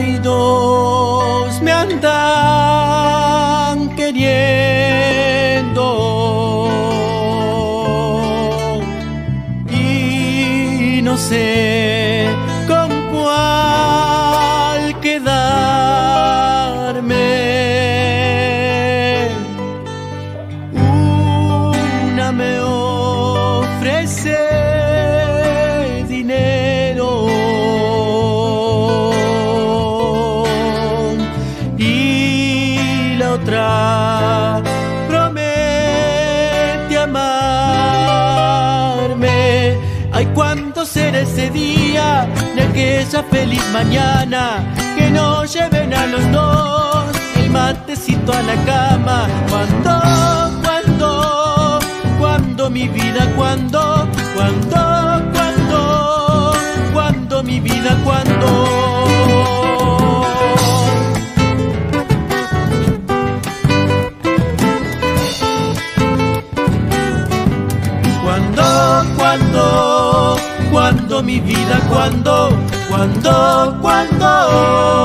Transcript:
hay dos me andan queriendo y no sé con cuál quedarme. Una me otra promete amarme. Ay, cuándo será ese día de aquella feliz mañana que nos lleven a los dos el matecito a la cama. Cuando, cuando, cuando mi vida, cuando, cuando, cuando, cuando mi vida. Cuando, cuando, mi vida, cuando, cuando, cuando.